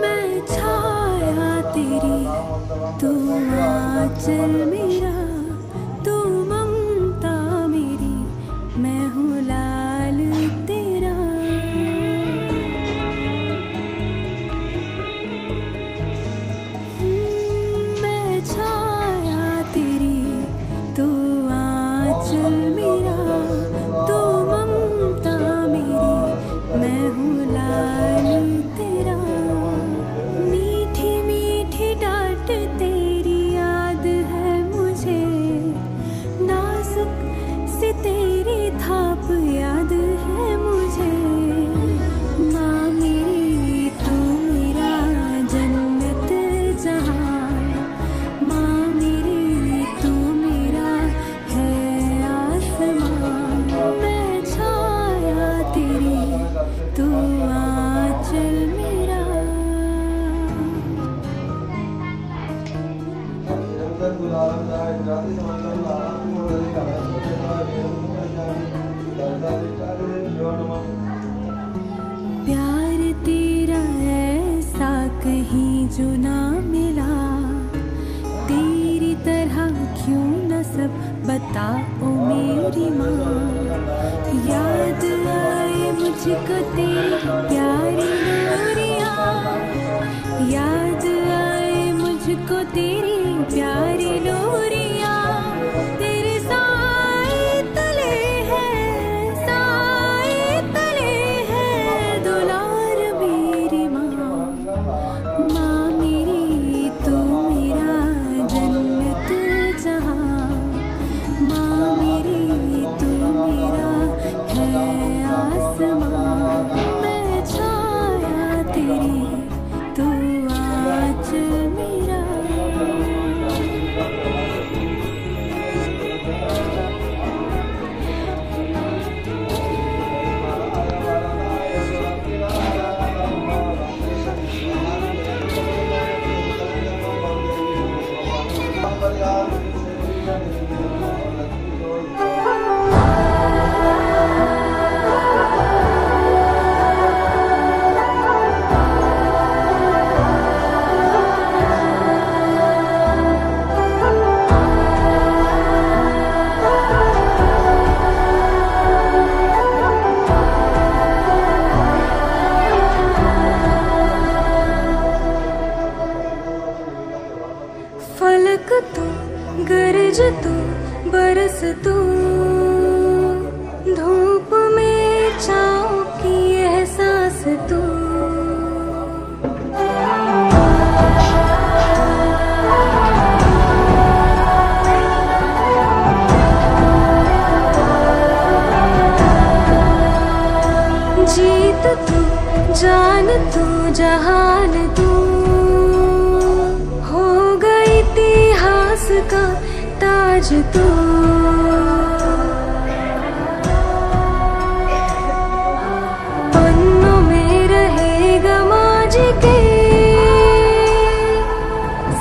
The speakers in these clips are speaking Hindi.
मैं छाया तेरी तू आंचल मेरा। बताओ मेरी माँ। याद आए मुझको तेरी प्यारी लोरियाँ याद आए मुझको तेरी प्यारी लोरियाँ तू गरज तू, बरस तू। धूप में छाँव की एहसास तू। जीत तू, जान तू, जहान तू। हो गई इतिहास का ताज तू। पन्नों में रहेगा माज के।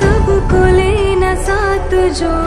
सबको लेना साथ जोड़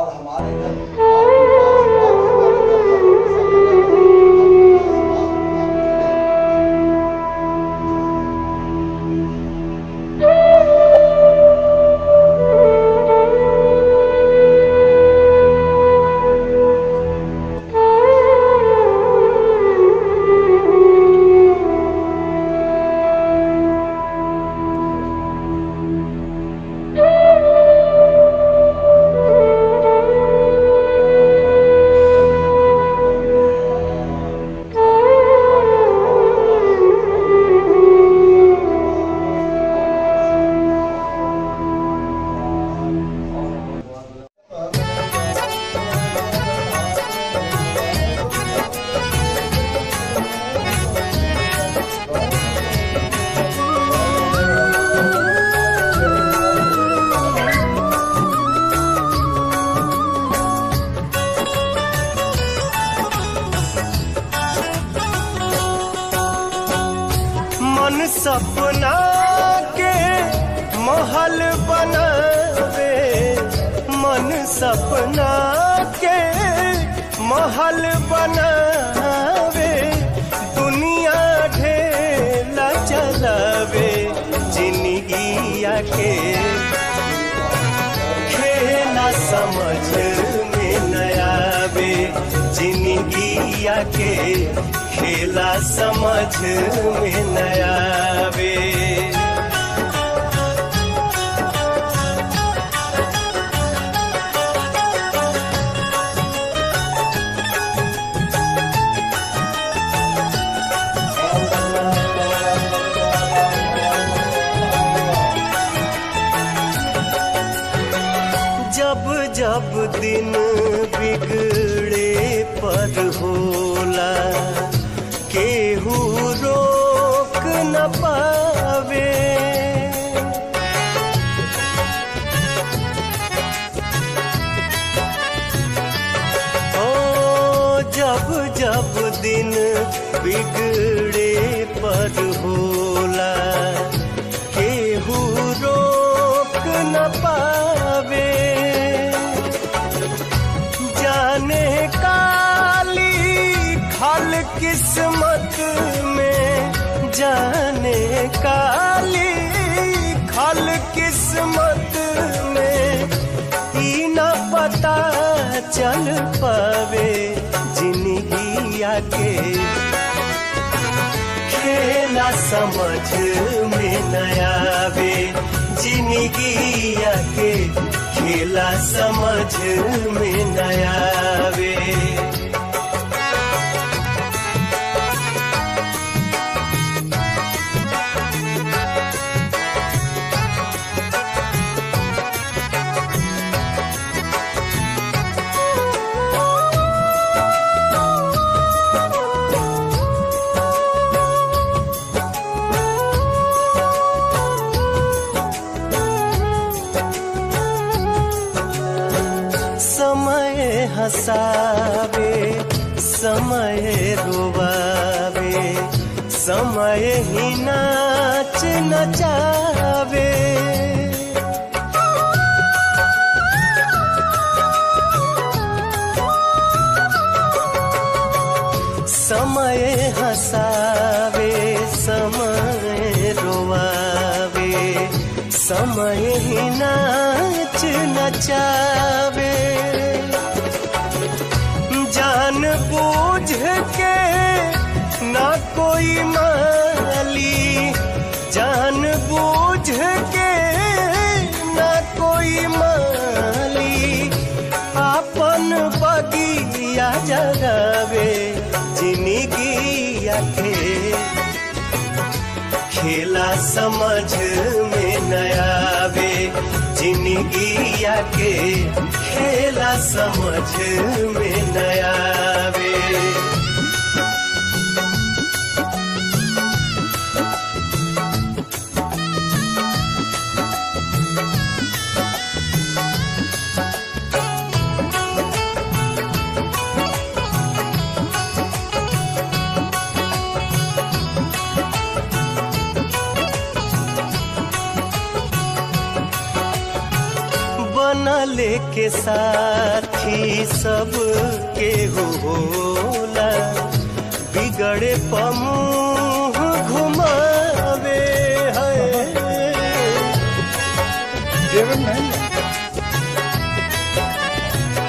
और हमारे घर के महल बनावे, दुनिया ढेला चलावे, जिंदगिया के खेला समझ में नयावे, जिंदगिया के खेला समझ में नयावे। केहू रोक न पावे। ओ, जब जब दिन बिगड़े पर होला केहू रोक न पावे। जाने काली खल किस्मत जाने काली, खल किस्मत में ई न पता चल पावे जिंदगिया के। खेला समझ में नयावे जिंदगिया के। खेला समझ में नयावे। हसावे समय रोवावे, समय ही नाच नचावे। समय हसावे, समय रोवावे, समय ही नाच नचावे। के ना कोई माली, जान बूझ के ना कोई माली। अपन बगिया जगावे जिंदगिया के खेला समझ में नयावे जिंदगिया के खेला समझ में नयावे। सब के होला। बिगड़े पमुह घुमावे है। नहीं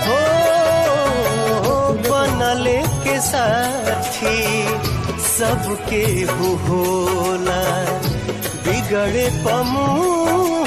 हो बनले के साथी सबके होला। बिगड़े पमुह